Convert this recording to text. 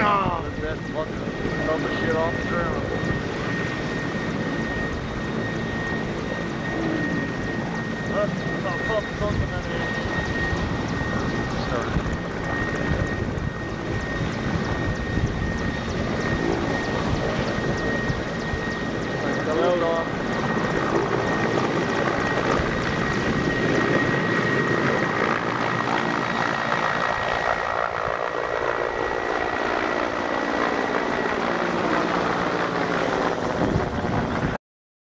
job. That's fucking throw the shit off the ground. That's about something in